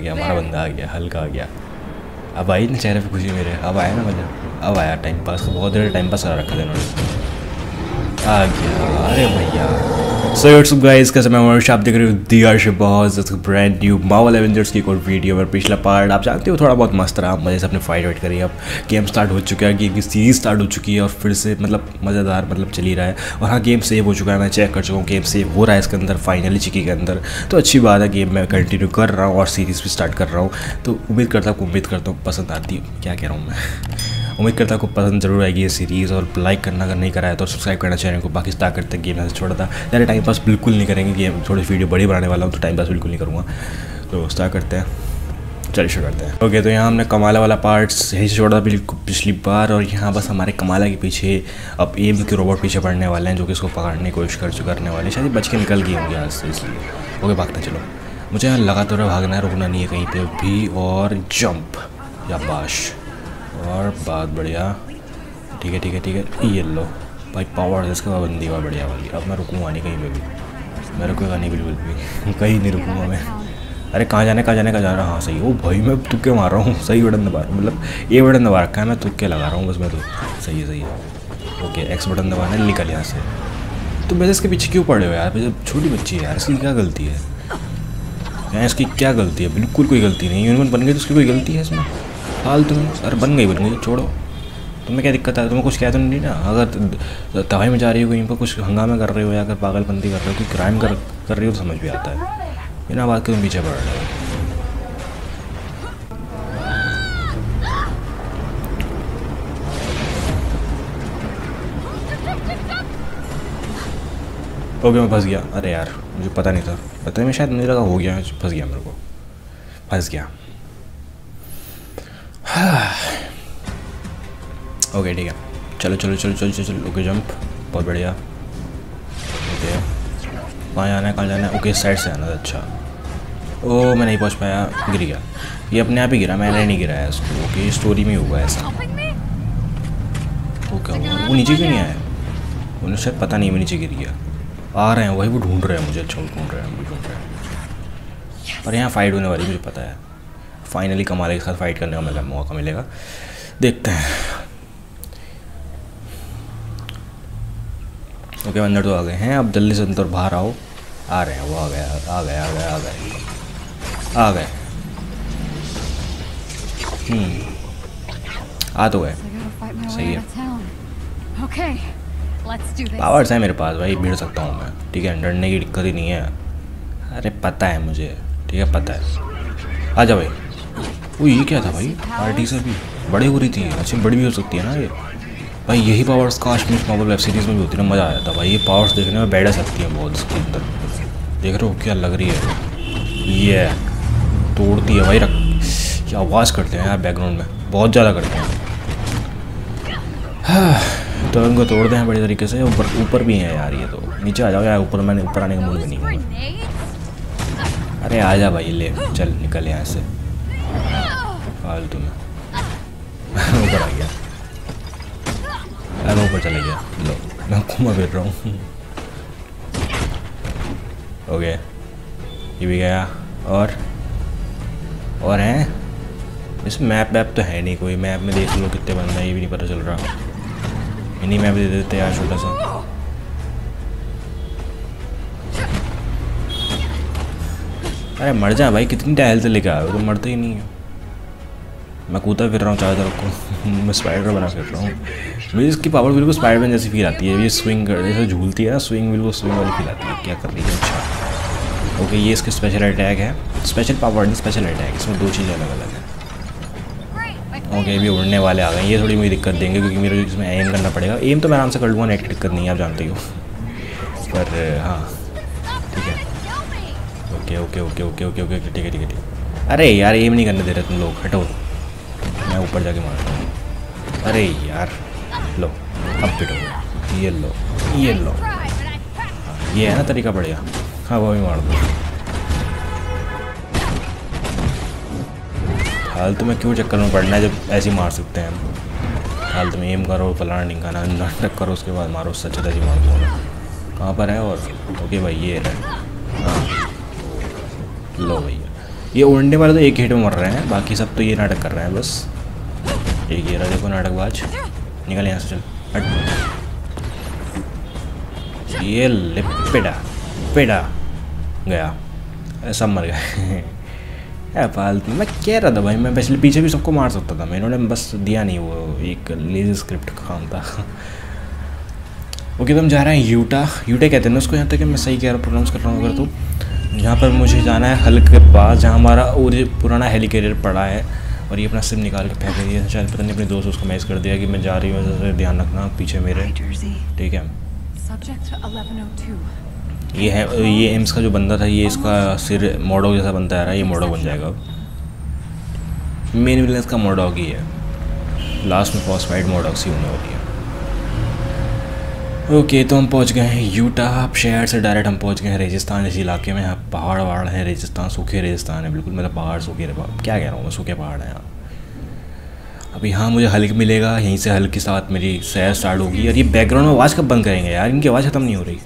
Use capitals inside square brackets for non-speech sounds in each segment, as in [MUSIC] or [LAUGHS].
गया हमारा बंदा आ गया, हल्का आ गया। अब आई ना चेहरे पे खुशी मेरे। अब आया ना मज़ा अब आया टाइम पास बहुत देर टाइम पास करा रखा था इन्होंने। आ गया। अरे भैया। सो इट्स गाइस कैसे मैं वर्ष आप देख रहे हो दिया Shahbaz brand new Marvel Avengers की एक और वीडियो में पिछला पार्ट आप जानते हो, थोड़ा बहुत मस्त रहा। मज़े से अपने फाइट वाइट करी। अब गेम स्टार्ट हो चुका है गेम की सीरीज़ स्टार्ट हो चुकी है और फिर से मतलब मज़ेदार मतलब चली रहा है। और हाँ गेम सेव हो चुका है। मैं चेक कर चुका हूँ गेम सेव हो रहा है इसके अंदर फाइनली चिकी के अंदर। तो अच्छी बात है गेम मैं कंटिन्यू कर रहा हूँ और सीरीज़ भी स्टार्ट कर रहा हूँ। तो उम्मीद करता हूँ उम्मीद करता हूँ, पसंद आती क्या कह रहा हूँ मैं? उम्मीद करता हूँ आपको पसंद ज़रूर आएगी ये सीरीज़ और लाइक करना अगर नहीं कराया तो सब्सक्राइब करना चैनल को बाकी स्टार्ट करते गेम ऐसे छोड़ा था यार टाइम पास बिल्कुल नहीं करेंगे गेम थोड़ी वीडियो बड़ी बनाने वाला हूँ तो टाइम पास बिल्कुल नहीं करूँगा। तो स्टार्ट करते हैं। चलिए शुरू करते हैं। ओके तो यहाँ हमने कमाला वाला पार्ट्स यही से छोड़ा था बिल्कुल पिछली बार और यहाँ बस हमारे कमाला के पीछे अब एम के रोबोट पीछे पड़ने वाले हैं जो कि इसको पकड़ने की कोशिश कर, करने वाले शायद बच के निकल गए होंगे आज से इसलिए। ओके भागते चलो। मुझे यहाँ लगातार भागना है, रुकना नहीं है कहीं पर भी और जंप या बाश और बात बढ़िया। ठीक है ठीक है ठीक है। ये लो भाई पावर इसका बंदी हुआ बढ़िया वाली। अब मैं रुकूँगा नहीं कहीं पे भी। मैं रुकूँगा नहीं बिल्कुल भी। [LAUGHS] कहीं नहीं रुकूँगा मैं। अरे, कहाँ जाने कहाँ जाने, कहाँ जा रहा? हाँ सही। ओ भाई, मैं तुक्के मार रहा हूँ। [LAUGHS] सही बटन दबा मतलब ये बटन दबा रखा है। मैं तुक्के लगा रहा हूँ, बस मैं तो। सही है सही है। ओके एक्स बटन दबाना निकल यहाँ से। तो वैसे इसके पीछे क्यों पड़े हो यार? छोटी बच्ची है यार। इसकी क्या गलती है? यार, इसकी क्या गलती है? बिल्कुल कोई गलती नहीं यूनियन बन गई तो उसकी कोई गलती है इसमें? फालतू में अरे बन गई बन गई, छोड़ो। तुम्हें क्या दिक्कत है तुम्हें कुछ कह तो नहीं ना अगर तबाही में जा रही हो कहीं पर, कुछ हंगामा कर रहे हो या अगर पागलबंदी कर रहे हो, कोई क्राइम कर कर रही हो तो समझ भी आता है। बिना बात के तुम पीछे पड़ रहे हो। ओके मैं फंस गया। अरे यार, मुझे पता नहीं था। पता नहीं, शायद मुझे लगा हो गया, फंस गया मेरे को। फंस गया। [SIGHS] ओके ठीक है। चलो चलो चलो चलो चलो चलो ओके जंप बहुत बढ़िया। ओके कहाँ जाना है, कहाँ जाना है? ओके साइड से आना था अच्छा। ओ, मैं नहीं पहुँच पाया। गिर गया। ये अपने आप ही गिरा। मैंने नहीं गिराया इसको ओके स्टोरी में हुआ ऐसा। ओके वो नीचे क्यों नहीं आया? उन्हें शायद पता नहीं मैं नीचे गिर गया। आ रहे हैं, वही वो ढूंढ रहे हैं मुझे अच्छा ढूंढ रहे हैं ढूंढ रहे हैं। पर यहाँ फाइट होने वाली मुझे पता है। फाइनली कमाले के साथ फाइट करने का मेरा मौका मिलेगा। देखते हैं। ओके अंदर तो आ गए हैं। अब जल्दी से अंदर बाहर आओ। आ रहे हैं वो आ गए आ गए आ गए आ गए। आ गए। हम्म। आ तो गए। सही है। पावर्स है मेरे पास भाई भिड़ सकता हूँ मैं। ठीक है डरने की दिक्कत ही नहीं है। अरे पता है मुझे। ठीक है पता है। आ जाओ भाई। वो ये क्या था भाई? पार्टी से भी बड़ी हो रही थी, अच्छी बड़ी भी हो सकती है ना ये। भाई यही पावर्स काश में मार्वल वेब सीरीज़ में भी होती है ना, मज़ा आया था भाई। ये पावर्स देखने में बैठ सकती है बहुत इसके अंदर। देख रहे हो क्या लग रही है? ये तोड़ती है भाई, रख। क्या आवाज़ करते हैं यार बैकग्राउंड में। बहुत ज़्यादा करते हैं। तो इनको तोड़ दें बड़ी तरीके से। ऊपर ऊपर भी हैं यार ये तो। नीचे आ जाओ यार, ऊपर मैंने, ऊपर आने का मूड भी नहीं अरे आ जा भाई, ले, चल निकल यहाँ से। फालतू में। ऊपर आ गया। मैं ऊपर चले गया। लो, मैं घूमा फिर रहा हूँ। ओके ये भी गया। और? और हैं? इस मैप वैप तो है नहीं कोई। मैप में देख लो कितने बंदा है, ये भी नहीं पता चल रहा। इन्हीं मैप दे देते यार छोटा सा अरे मर जा भाई, कितनी टाइल से लेके आए हो? तो मरते ही नहीं है। मैं कूदा फिर रहा हूँ, चारों तरफ़ को। मैं स्पाइडर बना फिर रहा हूँ। मुझे इसकी पावर बिल्कुल स्पाइडरमैन जैसी फील आती है। ये स्विंग जैसे झूलती है ना स्विंग बिल्कुल स्विंग वाली फील आती है। क्या कर रही है अच्छा। ओके ये इसके स्पेशल अटैक है। स्पेशल पावर नहीं स्पेशल अटैक इसमें दो चीज़ें अलग अलग हैं। ओके भी उड़ने वाले आ गए ये थोड़ी मुझे दिक्कत देंगे, क्योंकि मेरे इसमें एम करना पड़ेगा। एम तो मैं आराम से कर लूँगा नेट दिक्कत नहीं है, आप जानते हो पर हाँ। ठीक है। Okay okay okay okay okay okay ठीक है ठीक है, ठीक अरे यार एम नहीं करने दे रहे तुम लोग, हटो। मैं ऊपर जाके मारता हूँ अरे यार लो अब पिटो। ये लो ये लो। हाँ, ये है ना तरीका बढ़िया। हाँ वो भी मार दो फालतू में क्यों चक्कर में पड़ना है जब ऐसे ही मार सकते हैं हम? फालतू में एम करो फलाना ढिंकाना नाटक करो उसके बाद मारो सच तजी मार दो कहाँ पर है और? ओके भाई ये है। हाँ। लो भैया। ये उड़ने वाले तो एक हिट में मर रहे हैं बाकी सब तो ये नाटक कर रहे हैं बस। ये रहा देखो नाटकबाज। निकल यहाँ से चल। हट। ये ले पेड़ा गया। सब मर है [LAUGHS] फालतू। मैं कह रहा था भाई, मैं पिछले पीछे भी सबको मार सकता था। मैं इन्होंने बस दिया नहीं, वो एक लेजी स्क्रिप्ट काम था। [LAUGHS] ओके तो हम जा रहे हैं यूटा। यूटा कहते हैं ना उसको यहाँ तक मैं सही कह रहा प्रोनाउंस कर रहा हूँ, अगर तो। यहाँ पर मुझे जाना है हल के पास, जहाँ हमारा और पुराना हेली पड़ा है। और ये अपना सिम निकाल के फेंक दिया शायद पता नहीं अपने दोस्त उसको मैसेज कर दिया कि मैं जा रही हूँ ध्यान रखना पीछे मेरे। ठीक है। ये है ये एम्स का जो बंदा था ये इसका सिर मोडो जैसा बनता है रहा है ये मोडो बन जाएगा अब। मेन विलेंस का मोडॉग ही है। लास्ट में फॉस्फाइड मोडॉक्स ही होने वाली है। ओके okay, तो हम पहुँच गए हैं यूटा। आप शहर से डायरेक्ट हम पहुँच गए हैं रेगिस्तान इस इलाके में। यहाँ पहाड़ वहाड़ है रेगिस्तान सूखे रेगिस्तान है बिल्कुल मतलब पहाड़ सूखे क्या कह रहा हूँ मैं सूखे पहाड़ हैं यहाँ। अब यहाँ मुझे हल्क मिलेगा यहीं से हल्क के साथ मेरी सैर स्टार्ट होगी। और ये बैकग्राउंड में आवाज़ कब बंद करेंगे यार? इनकी आवाज़ ख़त्म नहीं हो रही।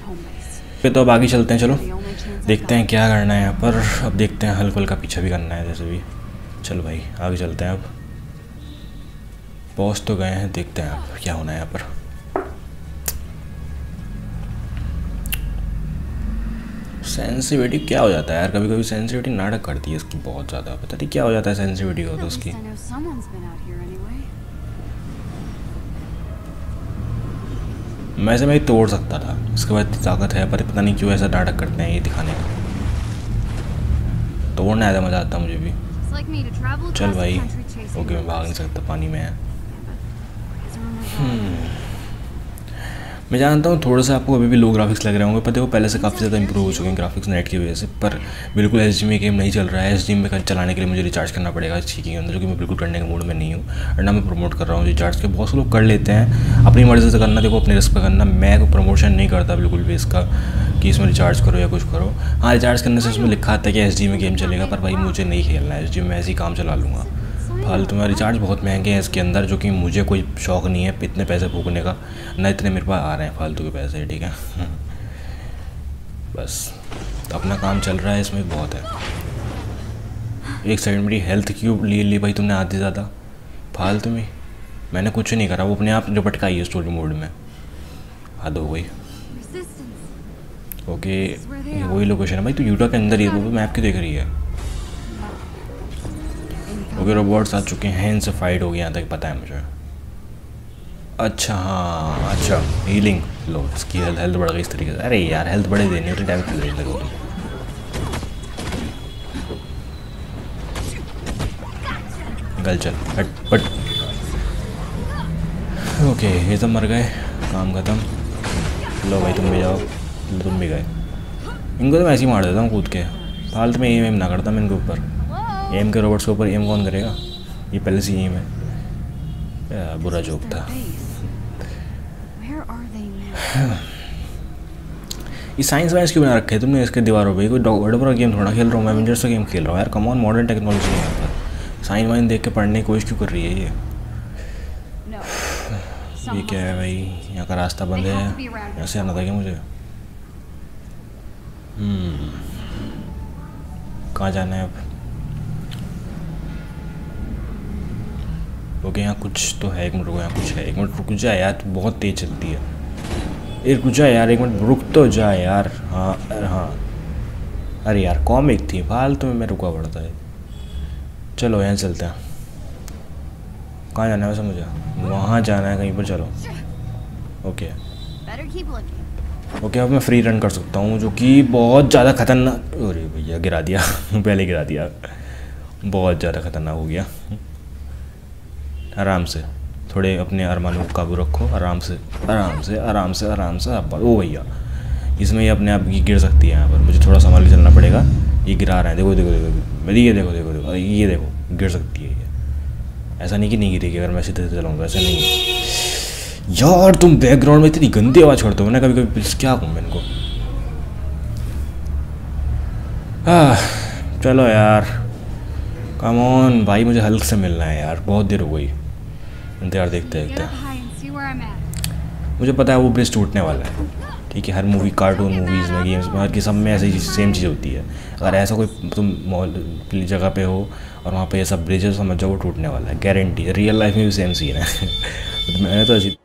फिर तो अब आगे चलते हैं चलो। देखते हैं क्या करना है यहाँ पर। अब देखते हैं हल्क हल्का पीछा भी करना है जैसे भी। चलो भाई आगे चलते हैं अब। पहुँच तो गए हैं देखते हैं अब क्या होना है यहाँ पर। सेंसिटिविटी क्या हो जाता है यार? कभी कभी सेंसिटिविटी नाटक करती है इसकी बहुत ज़्यादा। पता नहीं क्या हो जाता है सेंसिटिविटी हो तो उसकी। मैं से मैं तोड़ सकता था। इसके बाद ताकत है पर पता नहीं क्यों ऐसा नाटक करते हैं ये दिखाने का। तोड़ना ज़्यादा मज़ा आता मुझे भी। चल भाई ओके मैं भाग नहीं सकता पानी में। है मैं जानता हूँ, थोड़ा सा आपको अभी भी लो ग्राफिक्स लग रहे होंगे, पर देखो पहले से काफ़ी ज़्यादा इंप्रूव हो चुके हैं ग्राफिक्स नेट की वजह से। पर बिल्कुल एच में गेम नहीं चल रहा है। एच में चलाने के लिए मुझे रिचार्ज करना पड़ेगा इस चीज़ के अंदर जो कि मैं बिल्कुल करने के मूड में नहीं हूँ। और ना मैं प्रमोट कर रहा हूँ रिचार्ज के। बहुत से लोग कर लेते हैं। अपनी मर्ज़ी से करना, देखो, अपने रिस्क पर करना। मैं कोई प्रमोशन नहीं करता बिल्कुल भी इसका, कि इसमें रिचार्ज करो या कुछ करो। हाँ रिचार्ज करने से उसमें लिखा आता है कि एच में गेम चलेगा, पर भाई मुझे नहीं खेलना है। एच में ऐसे ही काम चला लूँगा। फालतू में रिचार्ज बहुत महँगे हैं इसके अंदर जो कि मुझे कोई शौक़ नहीं है इतने पैसे फूकने का। ना इतने मेरे पास आ रहे हैं फालतू के पैसे ठीक है? बस। तो अपना काम चल रहा है इसमें बहुत है। एक साइड मेरी हेल्थ क्यों ले ली भाई तुमने आधी ज़्यादा? फालतू में। मैंने कुछ नहीं करा वो अपने आप झपटकाई है स्टोरी मोड में। हद हो गई। ओके वही लोकेशन है। भाई तू यूटा के अंदर ही वो मैप क्यों देख रही है। ओके रोबोट्स आ चुके हैं, इनसे फाइट हो गई यहाँ तक पता है मुझे। अच्छा हाँ अच्छा। हीलिंग लो, इसकी हेल्थ हेल्थ बढ़ गई इस तरीके से। अरे यार हेल्थ बढ़े देनी होती डैमेज कर देने लगे गल चल, हट हट। ओके ये सब मर गए। काम ख़त्म। लो भाई, तुम भी जाओ। तुम भी गए। इनको तो मैं ऐसे ही मार देता हूँ कूद के। फालतू में एम एम ना करता मैं इनके ऊपर। एम के रोबोट्स के ऊपर एम कौन करेगा? ये पहले से एम है बुरा जोक था। ये साइंस वाइंस क्यों बना रखे तुमने इसके दीवारों पे कोई बड़ा गेम थोड़ा खेल रहा हूँ, मैं एवेंजर्स का गेम खेल रहा हूँ। यार कमॉन मॉडर्न टेक्नोलॉजी है यहाँ पर। साइंस वाइन देख के पढ़ने की कोशिश क्यों कर रही है ये? ये क्या है भाई? यहाँ का रास्ता बंद है। ऐसे आना था क्या मुझे? हम्म। कहाँ जाना है अब? ओके यहाँ कुछ तो है एक मिनट रुको यहाँ कुछ है। एक मिनट रुक जा यार तो बहुत तेज़ चलती है। एक रुक जा यार एक मिनट रुक तो जा यार। हाँ अरे हाँ। अरे यार कॉमिक थी फालतू में मैं रुका पड़ता है। चलो यहाँ चलते हैं। कहाँ जाना है वैसे मुझे वहाँ जाना है कहीं पर चलो। ओके। ओके अब मैं फ्री रन कर सकता हूँ जो कि बहुत ज़्यादा खतरनाक अरे भैया गिरा दिया। [LAUGHS] पहले गिरा दिया। बहुत ज़्यादा खतरनाक हो गया। आराम से। थोड़े अपने अरमानों को काबू रखो, आराम से आराम से आराम से आराम से आप ओ भैया, इसमें ये अपने आप ये गिर सकती है यहाँ पर। मुझे थोड़ा संभाल के चलना पड़ेगा। ये गिरा रहा है। देखो देखो देखो मेरी ये देखो देखो देखो। ये देखो, गिर सकती है ये। ऐसा नहीं कि नहीं गिरेगी, अगर मैं सीधे से चलाऊँगा, ऐसा नहीं। यार, तुम बैकग्राउंड में इतनी गंदी आवाज़ छोड़ते हो ना कभी कभी क्या कहूँ मैं इनको? चलो यार। कमोन भाई, मुझे हल्क से मिलना है यार। बहुत देर हो गई। इंतज़ार देखते देखते। मुझे पता है वो ब्रिज टूटने वाला है। ठीक है हर मूवी कार्टून मूवीज़ में गेम्स में हर की सब में ऐसी सेम चीज़ होती है। अगर ऐसा कोई तुम मॉल जगह पे हो और वहाँ पे ऐसा ब्रिज है तो समझ जाओ वो टूटने वाला है। गारंटी रियल लाइफ में भी सेम सीन है। [LAUGHS] मैंने तो ऐसी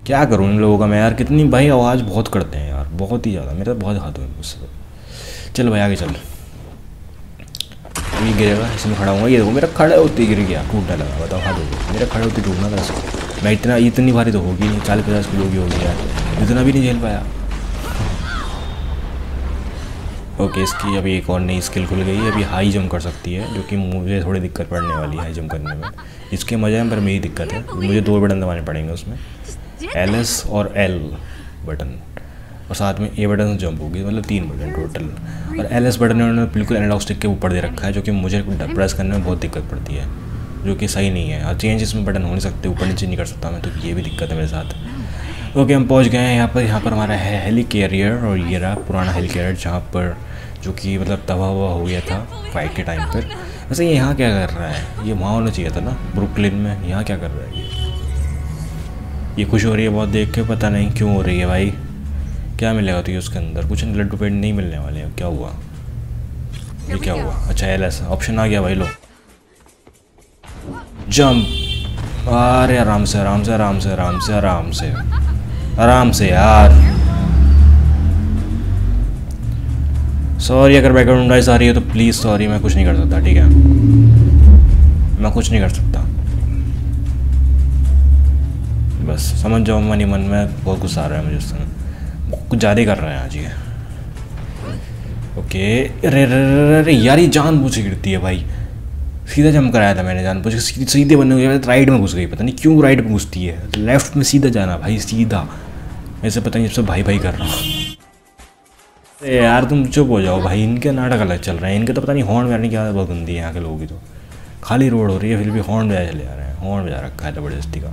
क्या करूँ इन लोगों का मैं यार? कितनी भाई आवाज़ बहुत करते हैं यार। बहुत ही ज़्यादा। मेरा बहुत हाथ हुए मुझसे चल भाई आगे चल। ये गिरेगा इसमें खड़ा हुआ ये देखो, मेरा खड़ा होते गिर गया टूटने लगा बताओ हाथ हो मेरा खड़ा होते टूटना था इसको। मैं इतना इतनी भारी तो होगी नहीं, चालीस पचास किलो की होगी यार इतना भी नहीं झेल पाया। ओके, इसकी अभी एक और नई स्किल खुल गई है। अभी हाई जंप कर सकती है, जो कि मुझे थोड़ी दिक्कत पड़ने वाली है हाई जंप करने में। इसके मज़े पर मेरी दिक्कत है। मुझे दो बटन दबाने पड़ेंगे उसमें। एल एस और एल बटन। और साथ में ए बटन से जंप होगी मतलब तीन बटन टोटल और एल एस बटन उन्होंने बिल्कुल एनालॉग स्टिक के ऊपर दे रखा है, जो कि मुझे प्रेस करने में बहुत दिक्कत पड़ती है, जो कि सही नहीं है। और चेंज इसमें बटन हो नहीं सकते, ऊपर नीचे नहीं कर सकता मैं तो ये भी दिक्कत है मेरे साथ। ओके हम पहुँच गए हैं यहाँ पर यहाँ पर हमारा है हेली कैरियर और ये रहा पुराना हेली कैरियर जहाँ पर जो कि मतलब तबाह हुआ हो गया था फाइट के टाइम पर। वैसे ये यहाँ क्या कर रहा है? ये वहाँ होना चाहिए था ना ब्रुकलिन में? यहाँ क्या कर रहा है ये? ये खुश हो रही है बहुत देख के? पता नहीं क्यों हो रही है भाई। क्या मिलेगा तो ये उसके अंदर? कुछ लड्डू पेड़ नहीं मिलने वाले हैं। क्या हुआ? ये क्या हुआ? अच्छा एल एस ऑप्शन आ गया भाई लो। जंप अरे आराम से आराम से आराम से आराम से आराम से। आराम से यार। सॉरी अगर बैकग्राउंड नॉइस आ रही है तो प्लीज़ सॉरी मैं कुछ नहीं कर सकता ठीक है? मैं कुछ नहीं कर सकता। बस समझ जाओ मन ही मन में बहुत गुस्सा आ रहा है मुझे उस समय। कुछ ज़्यादा कर रहे हैं आज ये। ओके अरे अरे यार ये जान बूझ गिरती है भाई। सीधा जम कराया था मैंने जान के सीधे बनने के राइट में घुस गई, पता नहीं क्यों राइट में घुसती है। लेफ़्ट में सीधा जाना भाई, सीधा। ऐसे पता नहीं जब से भाई भाई कर रहा हूँ। अरे यार तुम चुप हो जाओ भाई, इनके नाटक अलग चल रहे हैं। इनके तो पता नहीं हॉर्न बजाने की बहुत गंदी है यहाँ के लोगों की तो। खाली रोड हो रही है, फिर भी हॉर्न बजा चले जा रहे हैं। हॉर्न बजा रखा है ज़बरदस्ती का।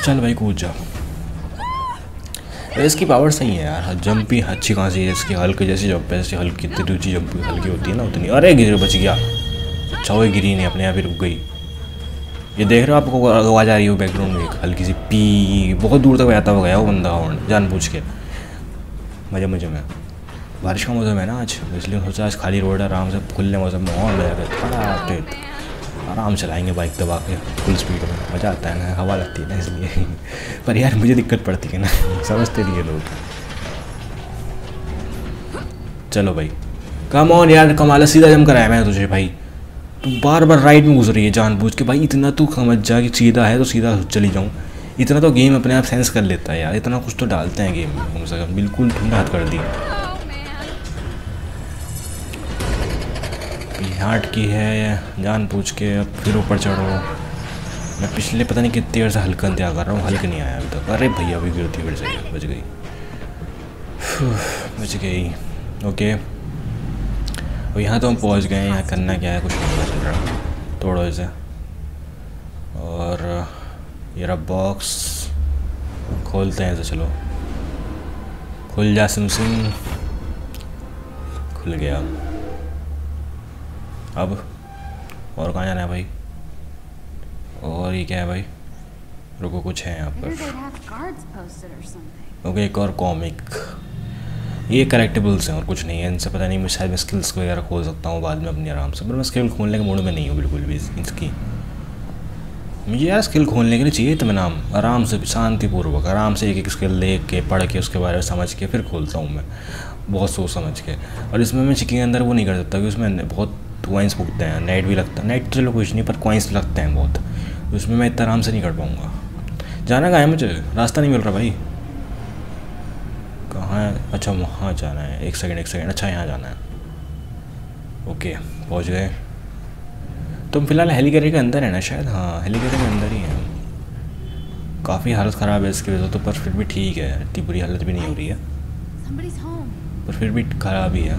[SIGHS] चल भाई कूद जाओ इसकी पावर सही है यार। जंप भी अच्छी खासी है इसकी, हल्की जैसी जंप है हल्की, इतनी ऊँची जंप हल्की होती है ना उतनी। अरे गिर, बच गया। अच्छा वो गिरी नहीं, अपने आप ही रुक गई। ये देख रहे हो आपको आवाज़ आ रही हो बैकग्राउंड में हल्की सी पी, बहुत दूर तक बजाता हुआ गया वो बंदा हॉर्न जान पूछ के। मज़े मज़े में। बारिश का मौसम है ना आज, इसलिए सोचा आज खाली रोड है, आराम से खुले मौसम में और बजा कर। आराम चलाएँगे बाइक दबा के फुल स्पीड में। मज़ा आता है ना, हवा लगती है ना इसलिए। [LAUGHS] पर यार मुझे दिक्कत पड़ती है ना, [LAUGHS] समझते नहीं है लोग। चलो भाई। कम ऑन यार, कमाल सीधा जम कराया मैंने तुझे भाई। तू बार बार राइट में घुस रही है जानबूझ के। भाई इतना तू समझ जा कि सीधा है तो सीधा चली जाऊँ। इतना तो गेम अपने आप सेंस कर लेता है यार, इतना कुछ तो डालते हैं गेम में कम से कम। बिल्कुल ठंडा हाथ कर दिया। हार्ट की है या जान पूछ के अब फिर ऊपर चढ़ो। मैं पिछले पता नहीं कितनी देर से हल्का इंतज़ार कर रहा हूँ, हल्क नहीं आया अभी तक। अरे भैया, अभी गिरती फिर से बच गई। बच गई। ओके। और यहाँ तो हम पहुँच गए यहाँ करना क्या है, कुछ नहीं चल रहा। तोड़ो इसे। और ये बॉक्स। खोलते हैं तो चलो। खुल जा सिम सिम खुल गया। अब और कहाँ जाना है भाई? और ये क्या है भाई? रुको कुछ है यहाँ पर। ओके एक और कॉमिक ये करेक्टेबल्स हैं और कुछ नहीं है। इनसे पता नहीं मैं शायद मैं स्किल्स वगैरह खोल सकता हूँ बाद में अपने आराम से। पर मैं स्किल खोलने के मूड में नहीं हूँ बिल्कुल भी इसकी। मुझे यार स्किल खोलने के लिए चाहिए तो मैं नाम। आराम से शांतिपूर्वक आराम से एक एक स्किल देख के पढ़ के उसके बारे में समझ के फिर खोलता हूँ मैं। बहुत सोच समझ के। और इसमें मैं चिकिंग के अंदर वो नहीं कर सकता कि उसमें बहुत कॉइन्स फूकते हैं नेट भी लगता है। नेट तो चलो कुछ नहीं पर कॉइन्स लगते हैं बहुत। तो उसमें मैं इतना आराम से नहीं कर पाऊँगा। जाना कहाँ है मुझे? रास्ता नहीं मिल रहा भाई। कहाँ है? अच्छा वहाँ जाना है। एक सेकेंड एक सेकेंड अच्छा यहाँ जाना है। ओके पहुँच गए। तुम फ़िलहाल हेलीकैरियर के अंदर है ना शायद? हाँ हेलीकैरियर के अंदर ही है। काफ़ी हालत ख़राब है इसकी वजह तो पर फिर भी ठीक है। इतनी बुरी हालत भी नहीं हो रही है। पर फिर भी ख़राब ही है।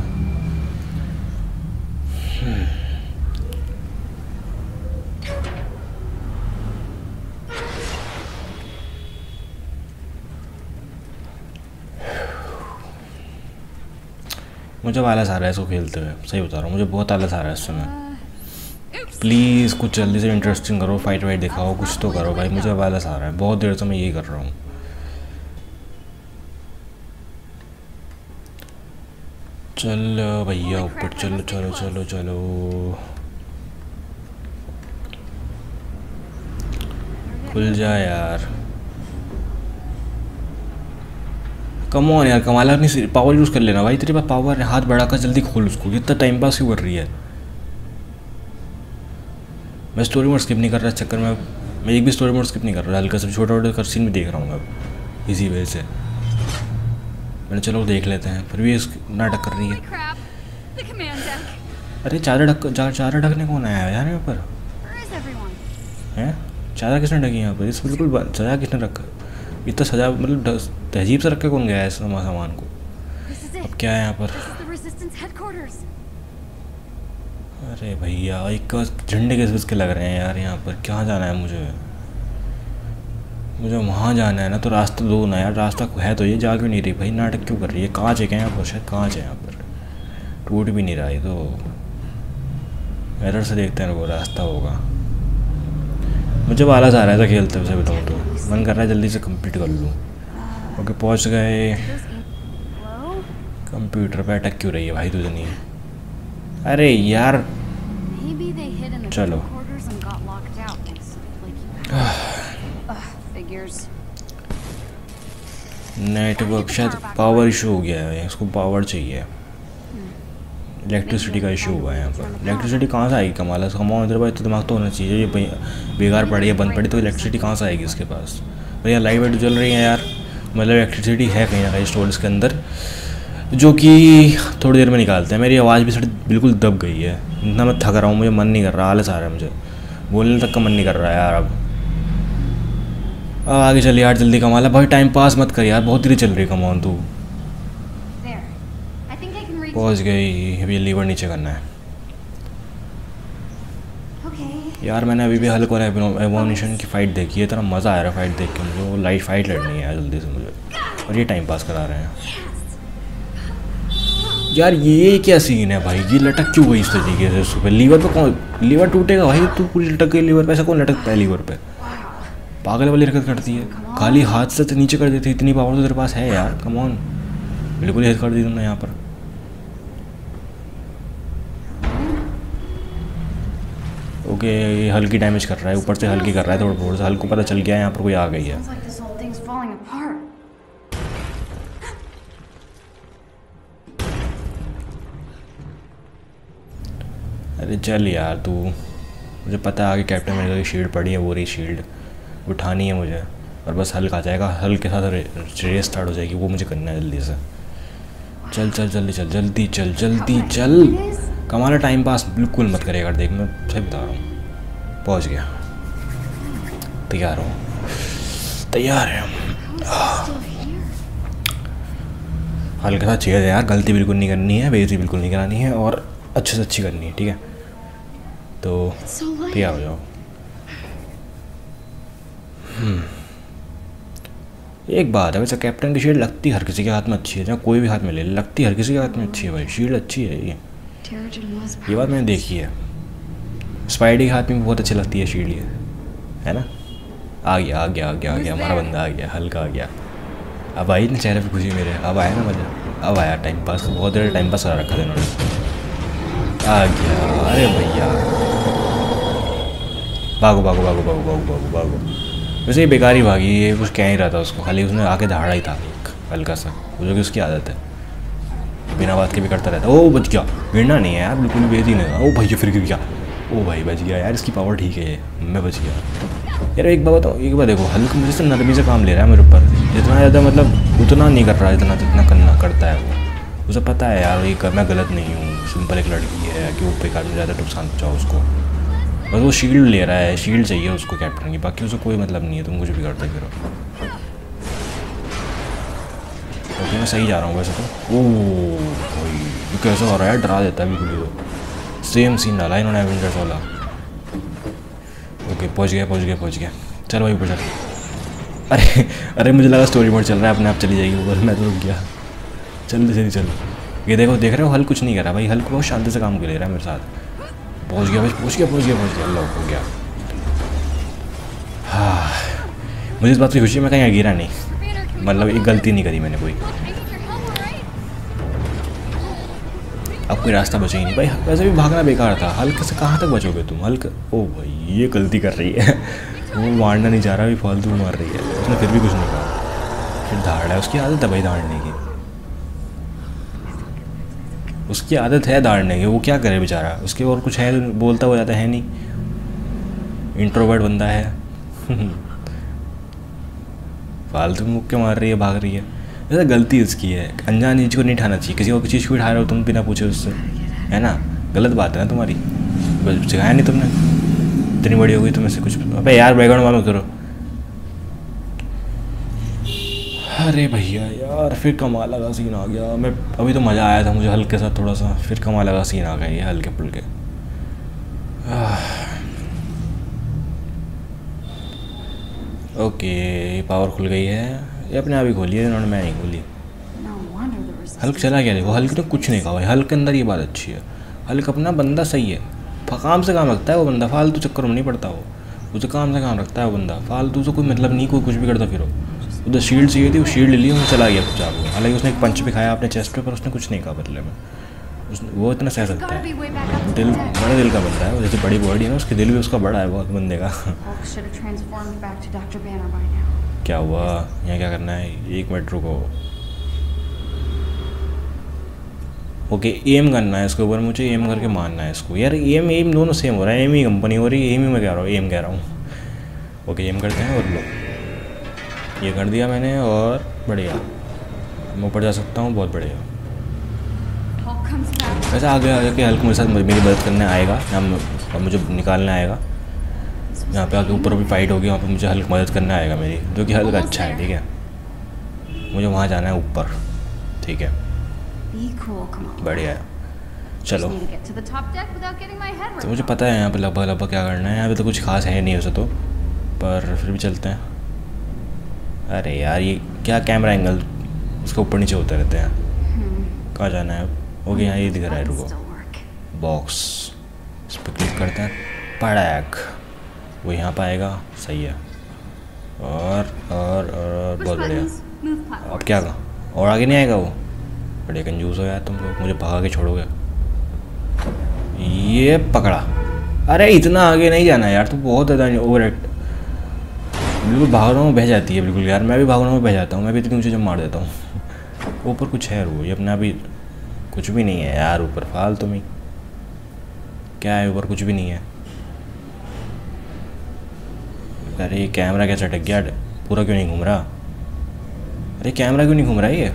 मुझे आलस आ रहा है इसको खेलते हुए। सही बता रहा हूँ मुझे बहुत आलस आ रहा है इस समय। प्लीज़ कुछ जल्दी से इंटरेस्टिंग करो फाइट वाइट दिखाओ कुछ तो करो भाई मुझे आलस आ रहा है बहुत देर से मैं यही कर रहा हूँ। चलो भैया ऊपर चलो चलो चलो चलो। खुल जा यार। कम ऑन यार कमाला अपनी पावर यूज़ कर लेना भाई। तेरे पास पावर है हाथ बढ़ाकर जल्दी खोल उसको। कितना टाइम पास ही कर रही है। मैं स्टोरी मोड स्किप नहीं कर रहा चक्कर में। मैं एक भी स्टोरी मोड स्किप नहीं कर रहा। हल्का सा छोटा छोटा कर सीन भी देख रहा हूँ अब इसी वजह से। मैंने चलो देख लेते हैं फिर भी इस नाटक कर रही है. अरे चादर ढक जा, चादर ढकने कौन आया है यार यहाँ पर? हैं? चादर किसने ढकी यहाँ पर? इस बिल्कुल सजा किसने रखा? इतना सजा मतलब तहजीब से रख के कौन गया है इस सामान को. अब क्या है यहाँ पर. अरे भैया एक झंडे के लग रहे हैं यार यहाँ पर? कहाँ जाना है मुझे? मुझे वहाँ जाना है ना तो रास्ता दो ना यार रास्ता है तो ये जा क्यों नहीं रही? भाई नाटक क्यों कर रही है? कांच है क्या यहाँ पर शायद कांच है यहाँ पर? टूट भी नहीं रहा है तो। एरर से देखते हैं वो रास्ता होगा। मुझे आलस आ रहा है था खेलते हुए बताऊँ तो मन कर रहा है जल्दी से कंप्लीट कर लूँ। ओके पहुँच गए? कंप्यूटर पे अटक क्यों रही है भाई तुझे नहीं अरे यार। चलो। नेटवर्क, शायद पावर इशू हो गया है, इसको पावर चाहिए। इलेक्ट्रिसिटी का इशू हुआ है यहाँ पर। इलेक्ट्रिसिटी कहाँ से आएगी कमाल है? कमाओ इधर भाई तो दिमाग तो होना चाहिए, ये बेकार पड़ी है, बंद पड़ी तो इलेक्ट्रिसिटी कहाँ से आएगी इसके पास? भैया लाइट वाइट जल रही है यार। मतलब इलेक्ट्रिसिटी है कहीं ना कहीं स्टोरेज के अंदर, जो कि थोड़ी देर में निकालते हैं। मेरी आवाज़ भी थोड़ी बिल्कुल दब गई है। इतना मैं थक रहा हूँ, मुझे मन नहीं कर रहा, आलस आ रहा है मुझे। बोलने तक का मन नहीं कर रहा है यार अब। आगे चल यार, जल्दी कमा ला भाई टाइम पास मत कर यार, बहुत देरी चल रही कमान तू. पहुँच गई, अभी लीवर नीचे करना है। Okay. यार, मैंने अभी भी हल्क और एवोनिशन की फ़ाइट देखी है, इतना मज़ा आ रहा है फाइट देख के मुझे। वो लाइट फाइट लड़नी है जल्दी से मुझे। और ये टाइम पास करा रहे हैं। यार, ये क्या सीन है भाई? ये लटक क्यों गई इस तरीके से सुबह लीवर पे कौन लीवर टूटेगा भाई? तू पूरी लटक गई लीवर पे, ऐसा कौन लटकता है लीवर पे? पागल वाली हरकत करती है। खाली हाथ से तो नीचे कर देती है इतनी पावर तो तेरे पास है यार कम ऑन बिल्कुल ही हद कर दी तुमने यहाँ पर। ओके ये हल्की डैमेज कर रहा है ऊपर से हल्की कर रहा है थोड़ा बहुत से हल्को पता चल गया है यहाँ पर कोई आ गई है. अरे चल यार तू मुझे पता है आगे कैप्टन अमेरिका की शील्ड पड़ी है वो रही शील्ड उठानी है मुझे और बस हल्क आ जाएगा। हल्क के साथ रेस स्टार्ट हो जाएगी। वो मुझे करना है जल्दी से। चल चल जल्दी चल जल्दी चल जल्दी चल। कमाना टाइम पास बिल्कुल मत करेगा देख मैं सही बता रहा हूँ। पहुँच गया। तैयार हो। तैयार है. हल्का सा चाहिए यार गलती बिल्कुल नहीं करनी है बेइज्जती बिल्कुल नहीं करानी है और अच्छे से अच्छी करनी है ठीक है? तो. तैयार हो जाओ। एक बात है वैसे कैप्टन की शील्ड लगती हर किसी के हाथ में अच्छी है जहाँ कोई भी हाथ में ले लगती हर किसी के हाथ में अच्छी है भाई। शील्ड अच्छी है ये। ये बात मैंने देखी है। स्पाइडी के हाथ में भी बहुत अच्छी लगती है शील्ड ये। है ना? आ गया आ गया आ गया आ गया हमारा बंदा आ गया हल्का आ गया। अब आई ना चेहरे पे खुशी मेरे। अब आया ना मज़ा। अब आया टाइम पास बहुत देर टाइम पास करा रखा था इन्होंने। आ गया। अरे भैया। भागो भागो भागो भागो भागो भागो भागो। वैसे ये बेकार ही भागी, ये कुछ कह ही रहा था उसको, खाली उसने आके दहाड़ा ही था हल्का सा जो कि उसकी आदत है। बिना बात के भी करता रहता है ओ, बच गया, गिरना नहीं है यार, बिल्कुल भी बेदी नहीं ओ भैया फिर गिर गया, ओ, भाई, बच गया यार, इसकी पावर ठीक है ये, मैं बच गया। यार, एक बात बताओ, एक बात देखो, हल्क मुझे से नरमी से काम ले रहा है मेरे ऊपर, जितना ज़्यादा मतलब उतना नहीं कर रहा, जितना जितना करना, करता है वो। उसे पता है यार, ये मैं गलत नहीं हूँ, सिंपल एक लड़की है कि वो बेकार में ज़्यादा नुकसान पहुँचाओ उसको। बस वो शील्ड ले रहा है शील्ड चाहिए उसको कैप्टन की, बाकी उसको कोई मतलब नहीं है, तुम कुछ भी करते फिर। ओके, मैं सही जा रहा हूँ वैसे तो। ओ भाई, ये कैसा हो रहा है? डरा देता है बिल्कुल सेम सीन डाला इन्होंने एवेंजर्स वाला। ओके, पहुँच गया पहुँच गया पहुँच गया। चलो भाई ऊपर अरे अरे, मुझे लगा स्टोरी मोड चल रहा है, अपने आप चली जाएगी ऊपर मैं तो रुक गया। चल, जल्दी चल। ये देखो, देख रहे हो हल कुछ नहीं कर रहा। भाई हल बहुत शांति से काम कर ले रहा है मेरे साथ। पहुँच गया, भाई। पहुँच गया, पहुँच गया, पहुँच गया। अल्लाह हो गया हाँ। मुझे इस बात की खुशी मैं कहीं गिरा नहीं। मतलब एक गलती नहीं करी मैंने कोई? अब कोई रास्ता बचा ही नहीं। भाई, वैसे भी भागना बेकार था। हल्के से कहाँ तक बचोगे तुम? हल्के ओ भाई, ये गलती कर रही है। वो मारना नहीं जा रहा, अभी फालतू मार रही है। उसने फिर भी कुछ नहीं कहा। फिर धाड़ है। उसकी आदत है भाई धाड़ने की। उसकी आदत है दाड़ने की वो क्या करे बेचारा? उसके और कुछ है, बोलता हो जाता है नहीं। इंट्रोवर्ट बंदा है। [LAUGHS] फालतू मुक्के मार रही है, भाग रही है। जैसे गलती उसकी है। अनजान चीज़ को नहीं उठाना चाहिए। किसी और चीज़ को उठा रहे हो, तुम बिना पूछे उससे। है ना? गलत बात है ना तुम्हारी। सिखाया नहीं तुमने? इतनी बड़ी हो गई तुम्हें से कुछ। अबे यार, बैकग्राउंड मत करो। अरे भैया यार फिर कमाल का सीन आ गया। मैं अभी तो मज़ा आया था मुझे हल्के सा थोड़ा सा। फिर कमाल का सीन आ गया ये हल्के फुल्के। ओके पावर खुल गई है। ये अपने आप ही खोली है इन्होंने मैं नहीं खोली. हल्क चला गया देखो हल्क ने कुछ नहीं कहा भाई। हल्क के अंदर ये बात अच्छी है। हल्क अपना बंदा सही है। काम से काम रखता है वो बंदा फालतू चक्कर में नहीं पड़ता वो। उसे काम से काम रखता है वो बंदा। फालतू से कोई मतलब नहीं कोई कुछ भी करता फिर। वो उधर शील्ड चाहिए थी वो शील्ड ले ली वो चला गया वो हालाँकि उसने एक पंच भी खाया अपने चेस्ट पे पर उसने कुछ नहीं कहा बदले में। उसने वो इतना सह सकता है। दिल बड़े दिल का बंदा है जैसे बड़ी बॉडी है ना उसके दिल भी उसका बड़ा है बहुत बंदे का। Now. क्या हुआ? यहाँ क्या करना है? एक मिनट रुको। ओके एम करना है इसके ऊपर मुझे एम करके मारना है इसको। यार एम एम दोनों सेम हो रहा है एम ही कंपनी हो रही है एम ही मैं कह रहा हूँ एम कह रहा हूँ। ओके एम करते हैं और लो। ये कर दिया मैंने और बढ़िया। मैं ऊपर जा सकता हूँ बहुत बढ़िया. वैसे आगे आगे के हल्क मेरे साथ मेरी मदद करने आएगा और मुझे निकालने आएगा। यहाँ पे आगे ऊपर भी फाइट होगी वहाँ पे मुझे हल्क मदद करने आएगा मेरी जो कि हल्क अच्छा है ठीक है? मुझे वहाँ जाना है ऊपर ठीक है. बढ़िया। है चलो तो मुझे पता है यहाँ पे लगभग लगभग क्या करना है यहाँ पे तो कुछ खास है नहीं वैसे तो पर फिर भी चलते हैं। अरे यार ये क्या कैमरा एंगल उसके ऊपर नीचे होते रहते हैं? Hmm. कहाँ जाना है? ओके यहाँ ये दिख रहा है रुको। बॉक्स इस पर क्लिक करते हैं। पड़ैक। वो यहाँ पर आएगा। सही है। और और और बहुत बढ़िया। अब क्या का और आगे नहीं आएगा वो? बड़े कंजूस हो यार तुम लोग। मुझे भगा के छोड़ोगे। ये पकड़ा। अरे इतना आगे नहीं जाना यार। तू बहुत ज़्यादा ओवर एक्ट बिल्कुल भाग रहा हूँ बह जाती है, बिल्कुल यार। मैं भी भाग रहा हूँ बह जाता हूँ, मैं भी इतनी ऊँचे जब मार देता हूँ। ऊपर कुछ है वो, ये अपना भी कुछ भी नहीं है यार ऊपर, फालतू में। क्या है ऊपर, कुछ भी नहीं है। अरे, ये कैमरा कैसे अटक गया? पूरा क्यों नहीं घूम रहा? अरे, कैमरा क्यों नहीं घूम रहा ये?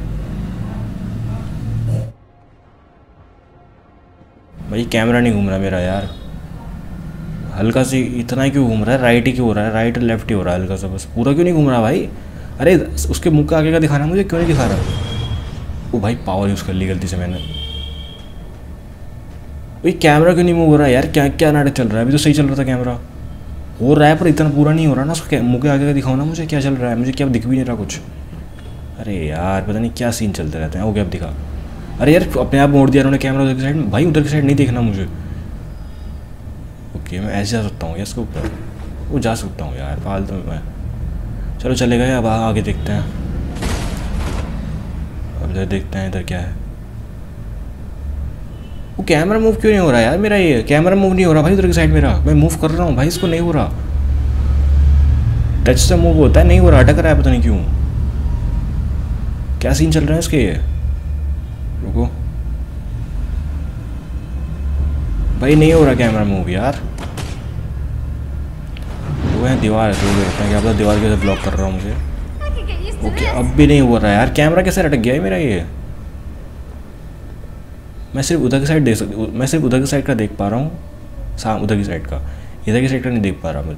भाई, कैमरा नहीं घूम रहा मेरा यार। हल्का सी इतना ही क्यों घूम रहा है? राइट ही क्यों हो रहा है? राइट लेफ़्ट ही हो रहा है हल्का सा बस। पूरा क्यों नहीं घूम रहा भाई? अरे, उसके मुख का आगे का दिखाना मुझे? क्यों नहीं दिखा रहा? वो भाई पावर यूज़ कर ली गलती से मैंने। भाई कैमरा क्यों नहीं मूव हो रहा है यार? क्या क्या नाटक चल रहा है? अभी तो सही चल रहा था कैमरा हो रहा है पर इतना पूरा नहीं हो रहा ना? उसका मुँह के आगे का दिखाओ ना मुझे, क्या चल रहा है? मुझे क्या, दिख भी नहीं रहा कुछ। अरे यार, पता नहीं क्या सीन चलते रहते हैं। वो क्या दिखा। अरे यार, अपने आप मोड़ दिया उन्होंने कैमरा उधर की साइड भाई, उधर की साइड नहीं देखना मुझे। ओके, मैं ऐसे जा सकता हूँ इसके ऊपर। वो जा सकता हूँ यार, फालतू में मैं। चलो, चले गए अब आगे देखते हैं। अब इधर देखते हैं इधर क्या है। वो कैमरा मूव क्यों नहीं हो रहा यार मेरा ये? कैमरा मूव नहीं हो रहा भाई उधर की साइड मेरा। मैं मूव कर रहा हूँ भाई, इसको नहीं हो रहा। टच से मूव होता है, नहीं हो रहा। अटक रहा है पता नहीं क्यों। क्या सीन चल रहे हैं इसके? ये रुको। भाई, नहीं हो रहा कैमरा मूव यार। वो है दीवार है तो देखते हैं। क्या पता दीवार के ब्लॉक कर रहा हूँ मुझे। ओके. अब भी नहीं हो रहा यार। कैमरा कैसे अटक गया है मेरा ये? मैं सिर्फ़ उधर की साइड देख सकती मैं सिर्फ़ उधर की साइड का देख पा रहा हूँ। साम, उधर की साइड का। इधर की साइड का नहीं देख पा रहा मैं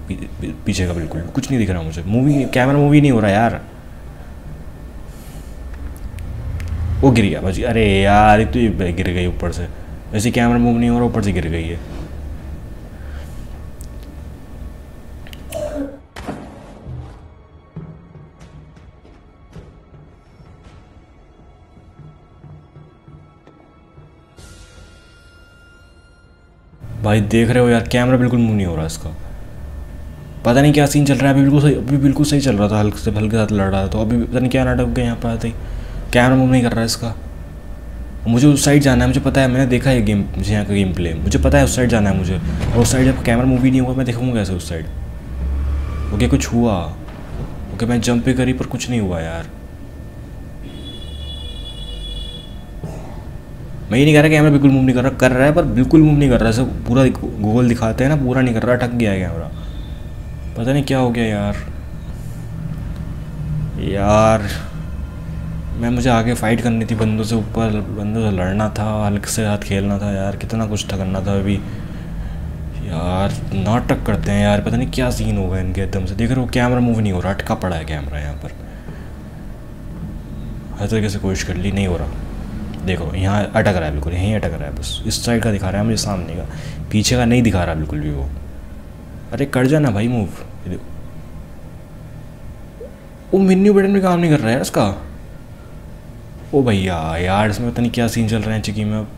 पीछे का बिल्कुल। कुछ नहीं दिख रहा मुझे। मूवी कैमरा मूवी नहीं हो रहा यार। वो गिर गया भाजी। अरे यार तो गिर गई ऊपर से। वैसे कैमरा मूव नहीं हो रहा, ऊपर से गिर गई है। भाई देख रहे हो यार कैमरा बिल्कुल मूव नहीं हो रहा इसका। पता नहीं क्या सीन चल रहा है, अभी बिल्कुल सही अभी बिल्कुल सही चल रहा था, हल्के से हल्के साथ लड़ रहा था तो अभी पता नहीं क्या नाटक गया यहाँ पर आते ही। कैमरा मूव नहीं कर रहा है इसका। मुझे उस साइड जाना है, मुझे पता है, मैंने देखा है गेम मुझे यहाँ का गेम प्ले मुझे पता है उस साइड जाना है मुझे। और उस साइड जब कैमरा मूवी नहीं हुआ, मैं देखूँगा कैसे उस साइड ओके कुछ हुआ। ओके मैं जंप भी करी, पर कुछ नहीं हुआ यार। मैं ये नहीं कह रहा कैमरा बिल्कुल मूव नहीं कर रहा कर रहा है, पर बिल्कुल मूव नहीं कर रहा। सब पूरा गूगल दिखाते हैं ना, पूरा नहीं कर रहा, अटक गया है कैमरा पता नहीं क्या हो गया यार। यार। मैं, मुझे आगे फाइट करनी थी बंदों से ऊपर, बंदों से लड़ना था, हल्के से हाथ खेलना था यार, कितना कुछ था करना था अभी। यार, नाटक करते हैं यार, पता नहीं क्या सीन होगा इनके एकदम से। देख रहे हो कैमरा मूव नहीं हो रहा, अटका पड़ा है कैमरा यहाँ पर। हर तरीके से कोशिश कर ली, नहीं हो रहा। देखो, यहाँ अटक रहा है बिल्कुल, यहीं अटक रहा है बस। इस साइड का दिखा रहा है मुझे, सामने का। पीछे का नहीं दिखा रहा बिल्कुल भी वो। अरे, कर जाना भाई मूव वो मेन्यू बटन भी काम नहीं कर रहा है इसका। ओ भैया यार इसमें पता नहीं क्या सीन चल रहे हैं चिकी में। अब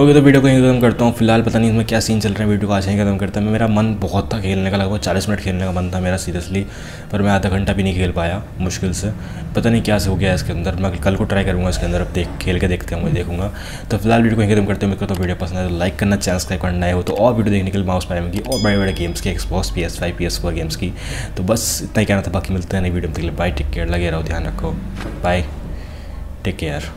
ओके तो वीडियो को यहीं खत्म करता हूँ। फ़िलहाल पता नहीं इसमें क्या सीन चल रहे हैं, वीडियो को आज यहीं खत्म करता है। मेरा मन बहुत था खेलने का, लगभग चालीस मिनट खेलने का मन था मेरा सीरियसली पर मैं आधा घंटा भी नहीं खेल पाया, मुश्किल से। पता नहीं क्या से हो गया इसके अंदर। मैं कल को ट्राई करूँगा इसके अंदर, अब देख, खेल के देखते हैं मुझे देखूँगा। तो फ़िलहाल वीडियो को यहीं खत्म करते हैं। मेरे को तो वीडियो पसंद है तो लाइक करना चैनल सब्सक्राइब करना है हो तो और वीडियो देखने के लिए माउस पाएँगे की और बड़े बड़े गेम्स की Xbox P S five P S four games की। तो बस इतना ही कहना था, बाकी मिलते हैं नई वीडियो के लिए बाय टेक केयर लगे रहो, ध्यान रखो। Bye take care